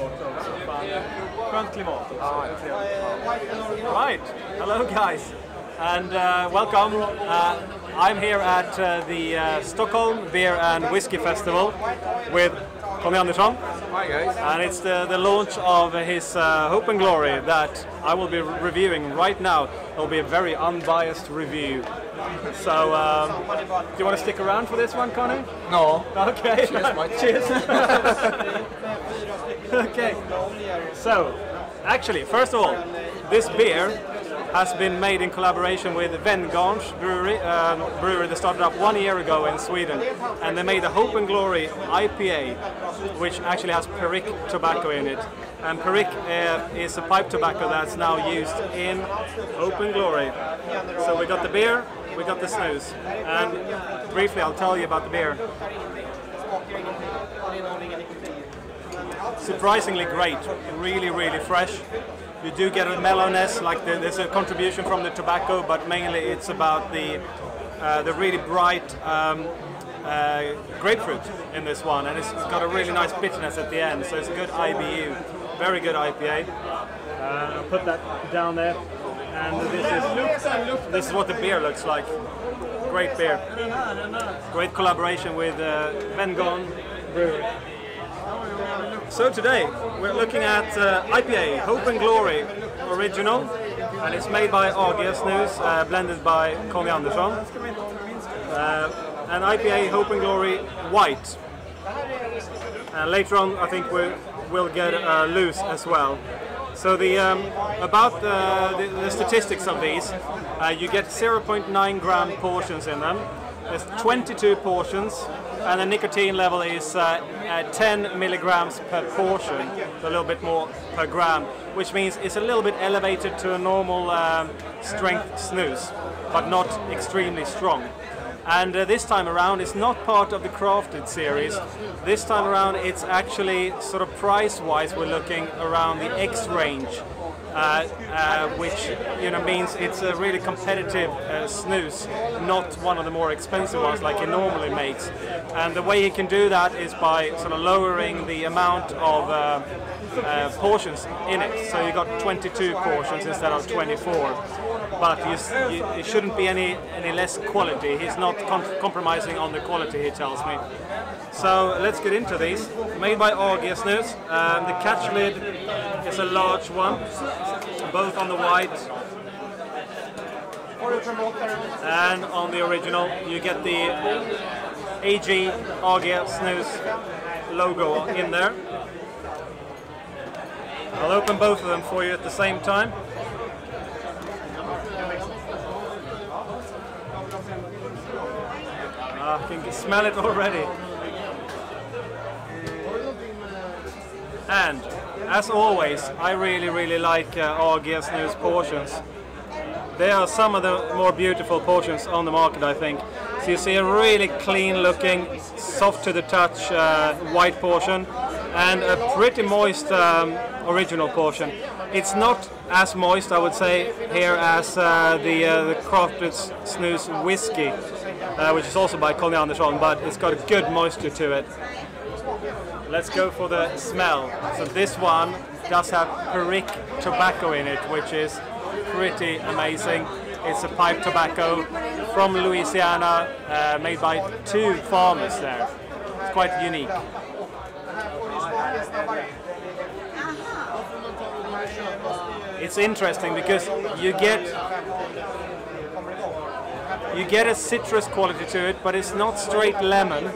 sporter också. Fan. Right, hello guys. And uh, welcome. Uh, I'm here at uh, the uh, Stockholm Beer and Whiskey Festival with Conny Andersson. Hi guys. And it's the, the launch of his uh, Hope and Glory that I will be reviewing right now. It'll be a very unbiased review so, um, do you want to stick around for this one, Conny? No. Okay. Cheers, mate. Cheers. okay. So, actually, first of all, this beer has been made in collaboration with Venngarns Brewery, um, brewery that started up one year ago in Sweden, and they made the Hope and Glory IPA, which actually has Perique tobacco in it. And Perique uh, is a pipe tobacco that's now used in Hope and Glory. So we got the beer, we got the snus, and briefly I'll tell you about the beer. Surprisingly great, really, really fresh. You do get a mellowness, like the, there's a contribution from the tobacco, but mainly it's about the uh, the really bright um, uh, grapefruit in this one, and it's got a really nice bitterness at the end. So it's a good IBU, very good IPA. Uh, I'll put that down there, and this is this is what the beer looks like. Great beer, great collaboration with uh, Vengon Brewery. So today we're looking at uh, IPA Hope and Glory Original, and it's made by AG Snus, uh, blended by Conny Andersson. Uh, and IPA Hope and Glory White. And later on, I think we will get uh, loose as well. So the um, about uh, the, the statistics of these, uh, you get 0.9 gram portions in them. There's 22 portions, and the nicotine level is uh, 10 milligrams per portion, so a little bit more per gram, which means it's a little bit elevated to a normal um, strength snus, but not extremely strong. And uh, this time around, it's not part of the crafted series. This time around, it's actually sort of price-wise, we're looking around the X range. Uh, uh, which you know means it's a really competitive uh, snus, not one of the more expensive ones like he normally makes. And the way he can do that is by sort of lowering the amount of uh, uh, portions in it. So you got 22 portions instead of 24. But you, you, it shouldn't be any any less quality. He's not com- compromising on the quality. He tells me. So let's get into these. Made by Snus. Um, the catch lid is a large one, both on the white and on the original. You get the AG Snus logo in there. I'll open both of them for you at the same time. I can smell it already. And as always, I really, really like uh, AG Snus portions. They are some of the more beautiful portions on the market, I think. So you see a really clean looking, soft to the touch uh, white portion and a pretty moist um, original portion. It's not as moist, I would say, here as uh, the, uh, the crafted snus whiskey, uh, which is also by Conny Andersson, but it's got a good moisture to it. Let's go for the smell. So this one does have Perique tobacco in it, which is pretty amazing. It's a pipe tobacco from Louisiana, uh, made by two farmers there. It's quite unique. It's interesting because you get you get a citrus quality to it, but it's not straight lemon.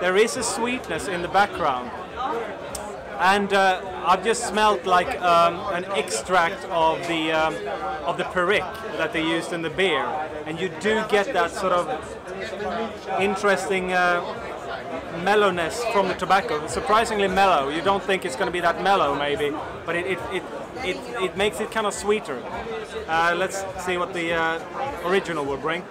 There is a sweetness in the background, and uh, I've just smelled like um, an extract of the um, of the Perique that they used in the beer, and you do get that sort of interesting uh, mellowness from the tobacco. Surprisingly mellow. You don't think it's going to be that mellow, maybe, but it it, it, it, it makes it kind of sweeter. Uh, let's see what the uh, original will bring.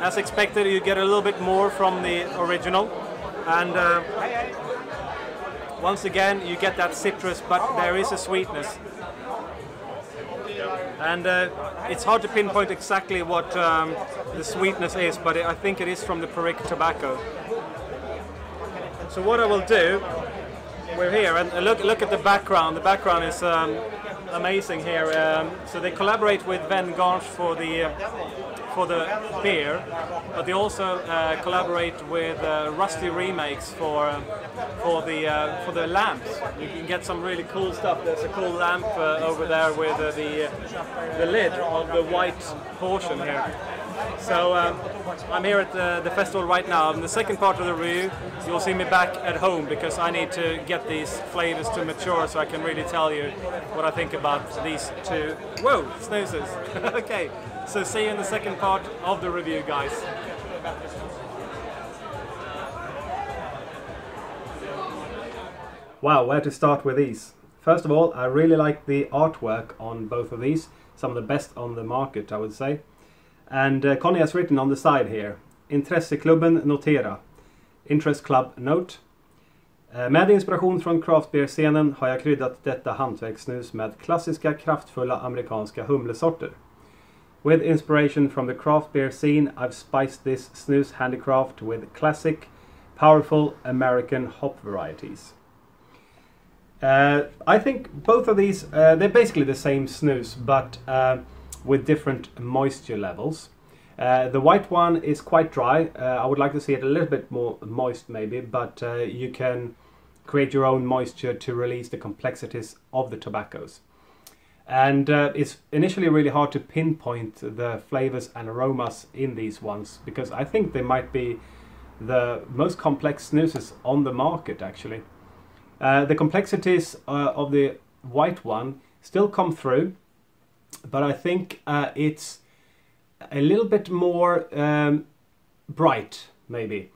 As expected, you get a little bit more from the original, and uh, once again, you get that citrus, but there is a sweetness. And uh, it's hard to pinpoint exactly what um, the sweetness is, but I think it is from the Perique tobacco. So what I will do we're here, and look look at the background. The background is um, amazing here. Um, so they collaborate with Vengeance for the uh, for the beer, but they also uh, collaborate with uh, Rusty Remakes for um, for the uh, for the lamps. You can get some really cool stuff. There's a cool lamp uh, over there with the the lid of the white portion here. So um, I'm here at the, the, festival right now. In the second part of the review, you'll see me back at home because I need to get these flavors to mature so I can really tell you what I think about these two. Whoa, snuses. okay, so see you in the second part of the review, guys. Wow, where to start with these? First of all, I really like the artwork on both of these. Some of the best on the market, I would say. And uh, Conny has written on the side here, Intresseklubben notera, Interest Club Note. Uh, med inspiration från craftbeer-scenen har jag kryddat detta hantverkssnus med klassiska kraftfulla amerikanska humlesorter. With inspiration from the craft beer scene, I've spiced this snus handicraft with classic, powerful American hop varieties. Uh, I think both of these, uh, they're basically the same snus, but uh, with different moisture levels. Uh, the white one is quite dry. Uh, I would like to see it a little bit more moist maybe, but uh, you can create your own moisture to release the complexities of the tobaccos. And uh, it's initially really hard to pinpoint the flavors and aromas in these ones because I think they might be the most complex snuses on the market actually. Uh, the complexities uh, of the white one still come through but I think uh, it's a little bit more um, bright, maybe,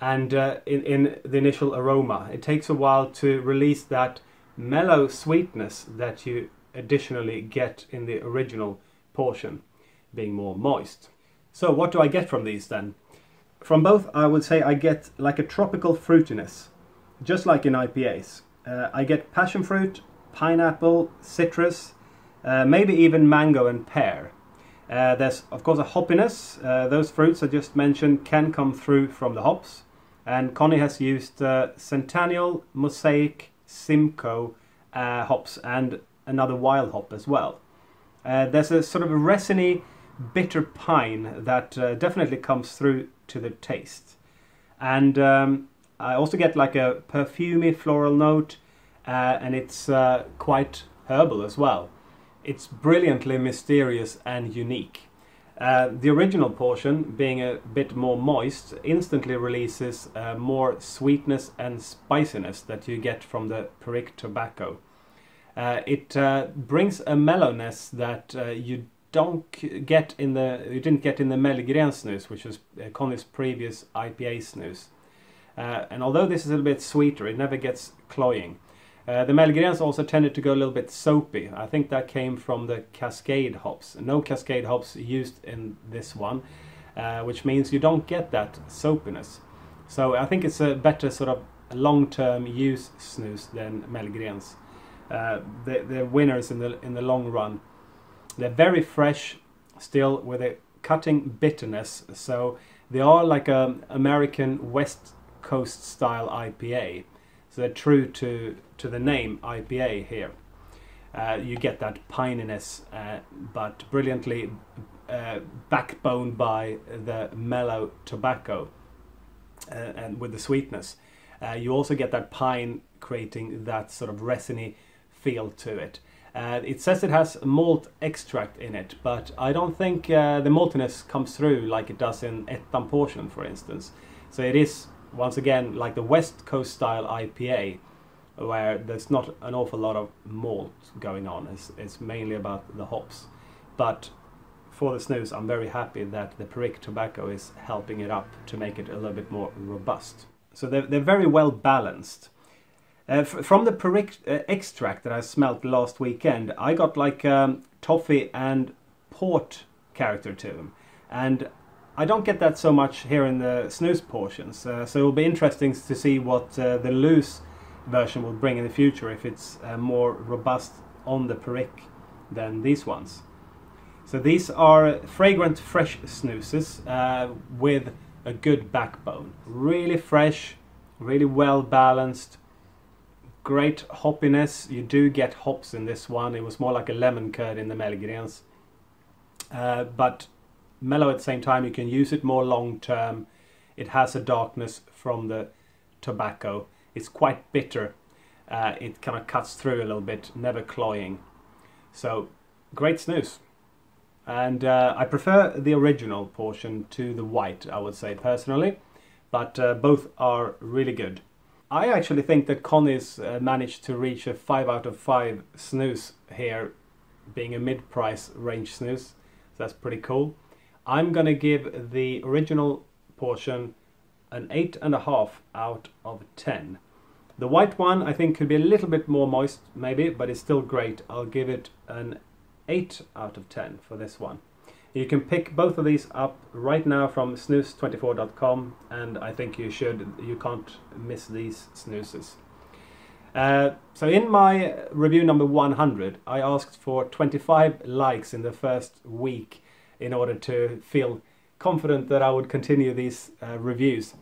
and uh, in, in the initial aroma. It takes a while to release that mellow sweetness that you additionally get in the original portion, being more moist. So what do I get from these then? From both I would say I get like a tropical fruitiness, just like in IPAs. Uh, I get passion fruit, pineapple, citrus, uh, maybe even mango and pear. Uh, there's of course a hoppiness. Uh, those fruits I just mentioned can come through from the hops. And Conny has used uh, Centennial, Mosaic, Simcoe uh, hops and another wild hop as well. Uh, there's a sort of a resiny, bitter pine that definitely comes through to the taste. And um, I also get like a perfumy floral note and it's quite herbal as well. It's brilliantly mysterious and unique. Uh, the original portion, being a bit more moist, instantly releases uh, more sweetness and spiciness that you get from the Perique tobacco. Uh, it uh, brings a mellowness that uh, you don't get in the you didn't get in the Mellgren snus, which was uh, Conny's previous IPA snus. and although this is a little bit sweeter, it never gets cloying. Uh, the Mellgrens also tended to go a little bit soapy. I think that came from the Cascade hops. No Cascade hops used in this one, uh, which means you don't get that soapiness. So I think it's a better sort of long-term use snus than Mellgrens. Uh, the, the winners in the in the long run. They're very fresh, still with a cutting bitterness. So they are like a American West Coast style IPA. So they're true to to the name IPA here. Uh, you get that pininess, uh, but brilliantly uh, backboned by the mellow tobacco uh, and with the sweetness. Uh, you also get that pine creating that sort of resiny feel to it. Uh, it says it has malt extract in it, but I don't think the maltiness comes through like it does in Ettan portion, for instance. So it is, once again, like the West Coast style IPA, where there's not an awful lot of malt going on. It's, it's mainly about the hops. But for the snus, I'm very happy that the Perique tobacco is helping it up to make it a little bit more robust. So they're, they're very well balanced. Uh, from the Perique uh, extract that I smelt last weekend, I got like um, toffee and port character to them. And I don't get that so much here in the snus portions. Uh, so it'll be interesting to see what uh, the loose version will bring in the future if it's uh, more robust on the Perique than these ones. So these are fragrant fresh snuses uh, with a good backbone. Really fresh, really well balanced, great hoppiness. You do get hops in this one. It was more like a lemon curd in the Mellgrens. Uh, but mellow at the same time. You can use it more long term. It has a darkness from the tobacco. It's quite bitter. Uh, it kind of cuts through a little bit, never cloying. So, great snus. And uh, I prefer the original portion to the white, I would say personally. But uh, both are really good. I actually think that Conny's uh, managed to reach a 5 out of 5 snus here, being a mid price range snus, So that's pretty cool. I'm gonna give the original portion an 8.5 out of 10. The white one I think could be a little bit more moist maybe, but it's still great. I'll give it an 8 out of 10 for this one. You can pick both of these up right now from snus24.com and I think you should, you can't miss these snuses. Uh, so in my review number 100 I asked for 25 likes in the first week in order to feel confident that I would continue these uh, reviews.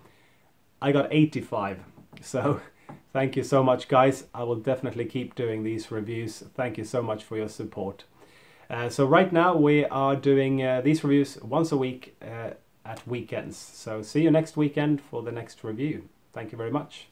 I got 85, so thank you so much guys. I will definitely keep doing these reviews. Thank you so much for your support. Uh, so right now we are doing uh, these reviews once a week uh, at weekends. So see you next weekend for the next review. Thank you very much.